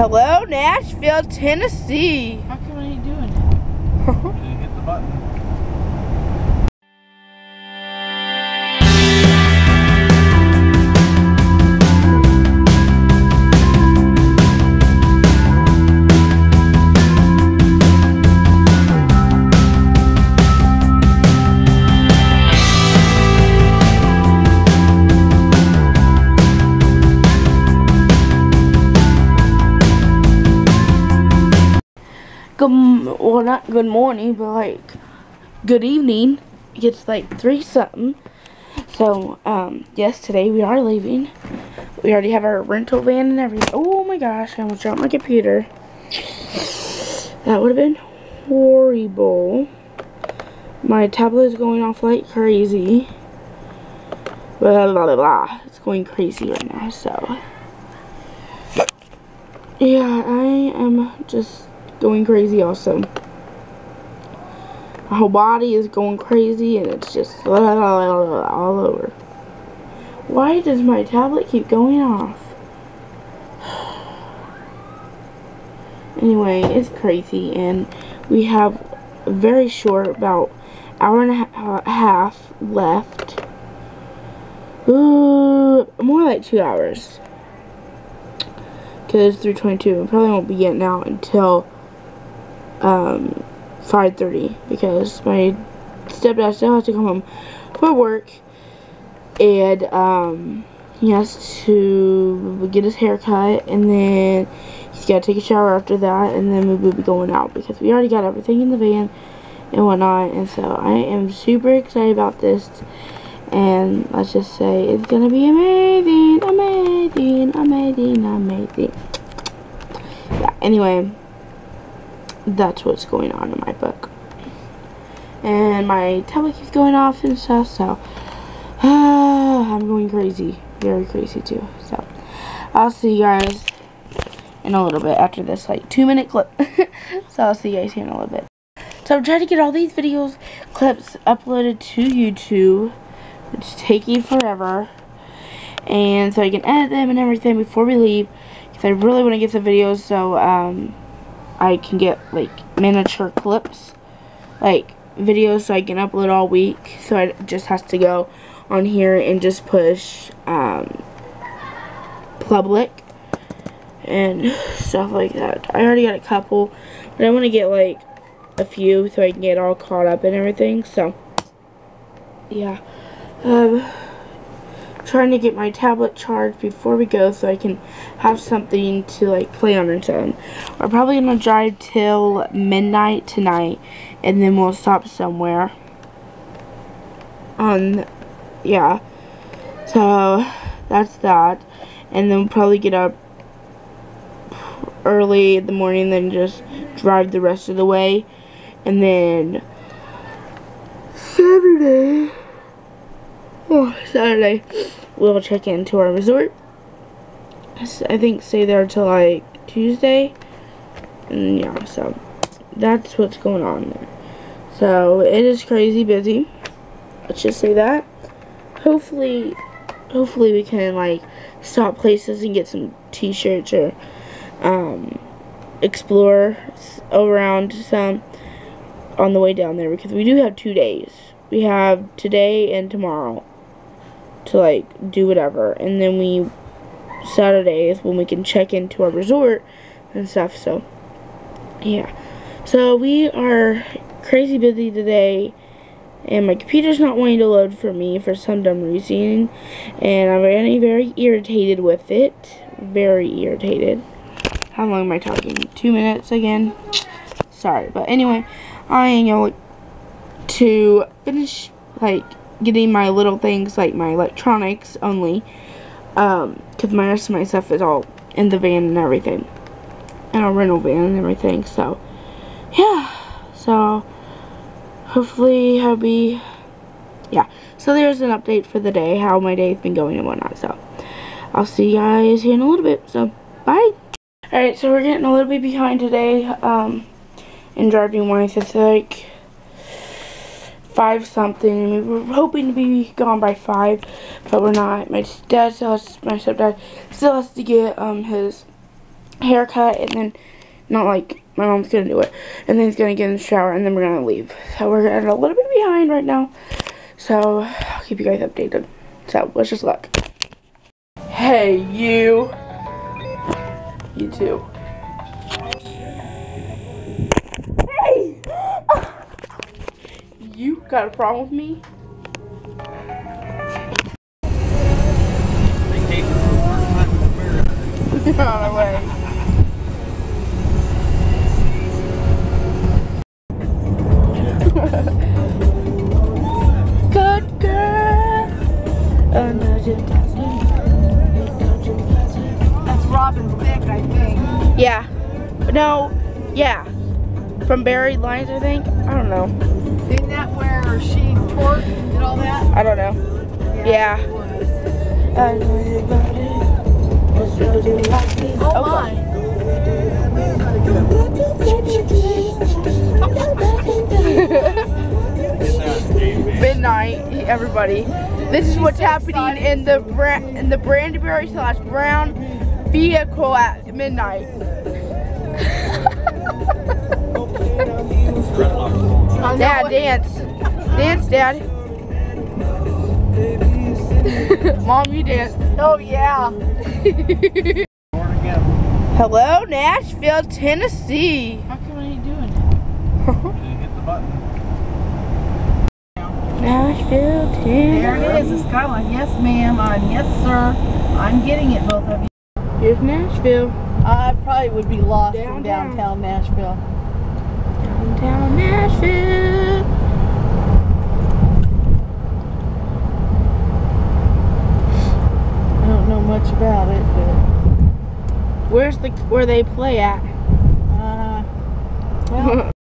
Hello, Nashville, Tennessee. How come I ain't doing it? Didn't hit the button. Good, well, not good morning, but like good evening. It's like three something. So, um, yes, today we are leaving. We already have our rental van and everything. Oh my gosh, I almost dropped my computer. That would have been horrible. My tablet is going off like crazy. Blah, blah, blah, blah. It's going crazy right now, so. Yeah, I am just going crazy also. My whole body is going crazy and it's just all over. Why does my tablet keep going off? Anyway, it's crazy and we have a very short, about hour and a uh, half left. Ooh, more like two hours. Because it's 322. We probably won't be getting out until um, 5.30 because my stepdad still has to come home for work and um, he has to get his hair cut and then he's got to take a shower after that and then we will be going out because we already got everything in the van and whatnot and so I am super excited about this and let's just say it's gonna be amazing amazing amazing amazing. Yeah anyway that's what's going on in my book. And my tablet keeps going off and stuff, so uh, I'm going crazy. Very crazy too. So I'll see you guys in a little bit after this like two minute clip. so I'll see you guys here in a little bit. So I'm trying to get all these videos clips uploaded to YouTube. It's taking forever. And so I can edit them and everything before we leave. Because I really want to get the videos so um I can get like miniature clips, like videos so I can upload all week. So it just has to go on here and just push um, public and stuff like that. I already got a couple, but I want to get like a few so I can get all caught up and everything. So yeah. Um, trying to get my tablet charged before we go so I can have something to like play on and so we're probably gonna drive till midnight tonight and then we'll stop somewhere. On yeah. So that's that. And then we'll probably get up early in the morning then just drive the rest of the way. And then Saturday oh, Saturday we'll check into our resort. I think stay there till like Tuesday. And yeah, so that's what's going on there. So it is crazy busy. Let's just say that. Hopefully, hopefully we can like stop places and get some t-shirts or um, explore around some on the way down there because we do have two days. We have today and tomorrow to like do whatever. And then we Saturday is when we can check into our resort and stuff so yeah. So we are crazy busy today and my computer's not wanting to load for me for some dumb reason and I'm very very irritated with it. Very irritated. How long am I talking? Two minutes again? Sorry but anyway I am going to finish like getting my little things like my electronics only um because my rest of my stuff is all in the van and everything. And our rental van and everything so yeah. So hopefully I'll be yeah. So there's an update for the day how my day's been going and whatnot so I'll see you guys here in a little bit so bye. Alright so we're getting a little bit behind today um in driving wise it's like five something. We were hoping to be gone by five, but we're not. My dad still has, my stepdad still has to get um his haircut and then not like my mom's gonna do it and then he's gonna get in the shower and then we're gonna leave. So we're a little bit behind right now. So I'll keep you guys updated. So let's luck. Hey you. You too got a problem with me our way Good girl. That's Robin Thicke, I think. Yeah. No. Yeah. From Blurred Lines, I think. I don't know. Isn't that where she twerked and all that? I don't know. Yeah. was. Oh, my. Midnight, everybody. This is what's happening in the in the Brandeberry slash Brown vehicle at midnight. Dad, dance. Dance, Dad. Mom, you dance. Oh, yeah. Hello, Nashville, Tennessee. How come I ain't doing it? Nashville, There it Tennessee. is, the skyline. Yes, ma'am. I'm, yes, sir. I'm getting it, both of you. Here's Nashville. I probably would be lost in Downtown. downtown Nashville. Nashville. I don't know much about it, but where's the where they play at? Uh, well.